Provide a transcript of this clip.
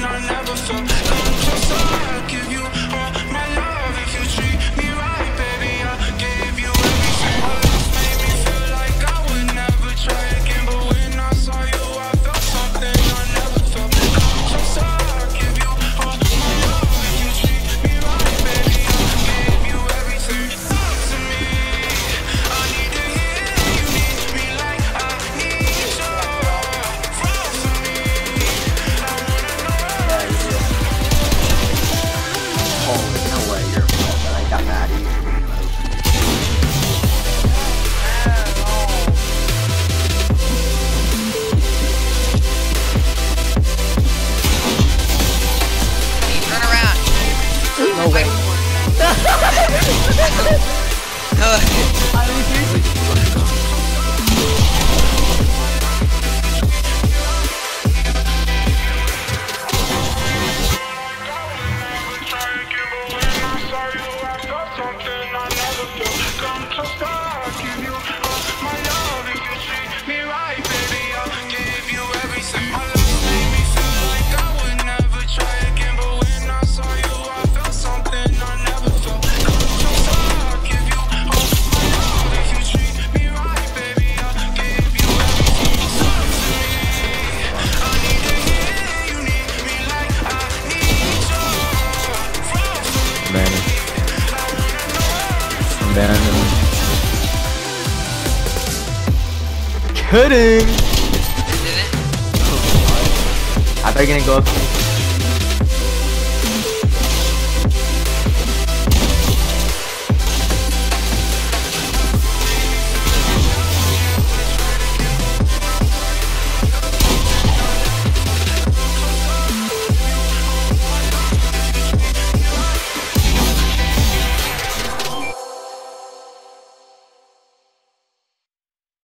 no, no. Oh. It? I thought you were gonna go up